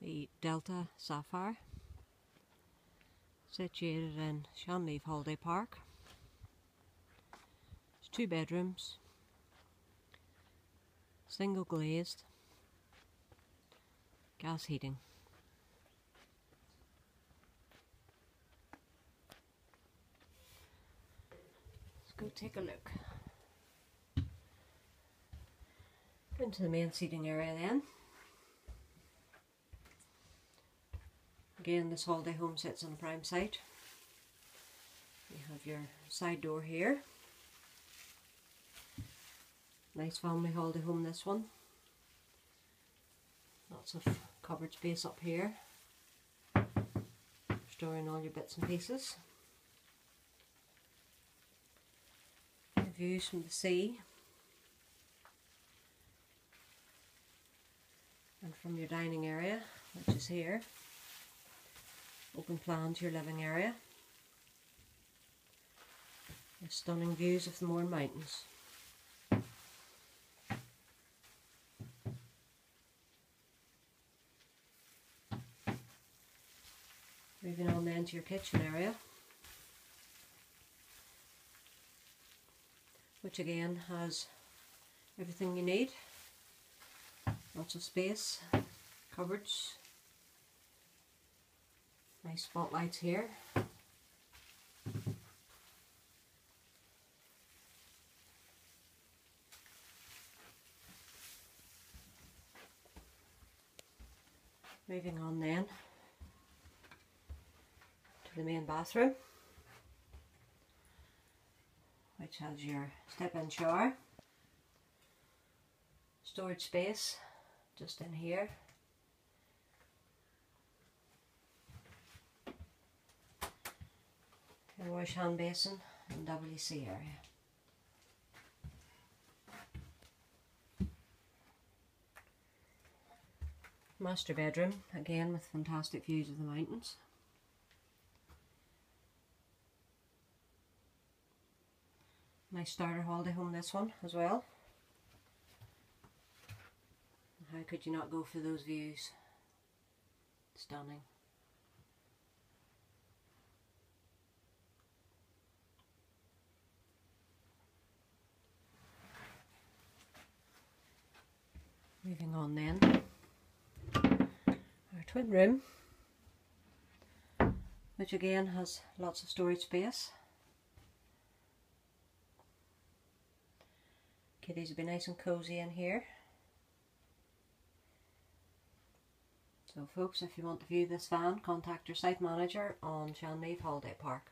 the Delta Sapphire situated in Shanlieve Holiday Park. It's two bedrooms, single glazed, gas heating. Let's go take a look. Into the main seating area then. Again, this holiday home sits on a prime site. You have your side door here. Nice family holiday home this one. Lots of cupboard space up here. Storing all your bits and pieces. The views from the sea. And from your dining area, which is here. Open plan to your living area. The stunning views of the Mourne Mountains. Moving on then to your kitchen area. Which again has everything you need. Lots of space, cupboards, Nice spotlights here. Moving on then to the main bathroom which has your step-in shower, storage space just in here wash hand basin and WC area. Master bedroom, again with fantastic views of the mountains. Nice starter holiday home this one as well. How could you not go for those views? Stunning. Moving on then, our twin room, which again has lots of storage space. Kitties will be nice and cosy in here. So folks, if you want to view this van, contact your site manager on Shanlieve Holiday Park.